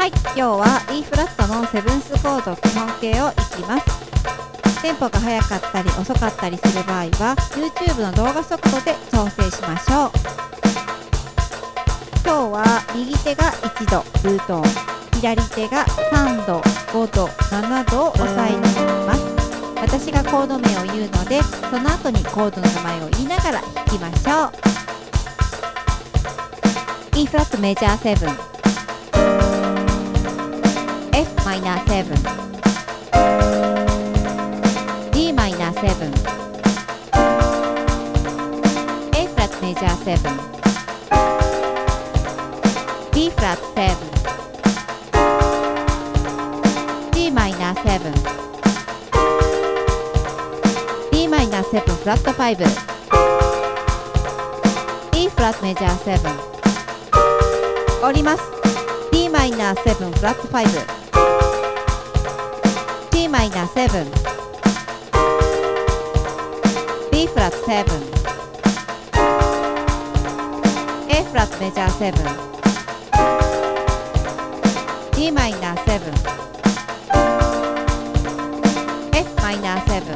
はい今日は E フラットのセブンスコード基本形をいきます。テンポが速かったり遅かったりする場合は YouTube の動画速度で調整しましょう。今日は右手が1度ルート。左手が3度5度7度を押さえに行きます。私がコード名を言うのでその後にコードの名前を言いながら弾きましょう。E フラットメジャー7マイナーセブン。D マイナーセブン。A フラットメジャーセブン。B フラットセブン。D マイナーセブン。D マイナーセブンフラットファイ5 E フラットメジャーセブン。折ります。D マイナーセブンフラットファイブ。minor 7, B flat 7, A flat major 7, D minor 7, F minor 7,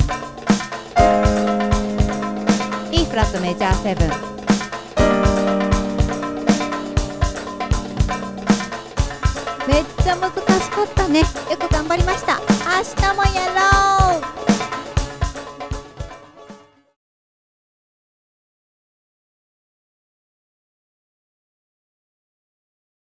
E flat major 7, ちゃ難しかったね。よく頑張りました。明日もやろう。